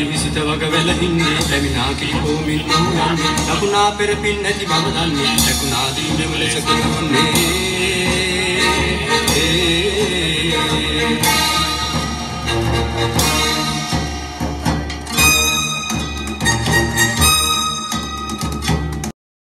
දිවිසිත වගවෙල ඉන්නේ. පැමිණා කිරිකෝමින් වූයන්නේ ලකුණා පෙරපින් නැති බව දන්නේ. ලකුණා දීවම ලෙස කරන්නේ ඒ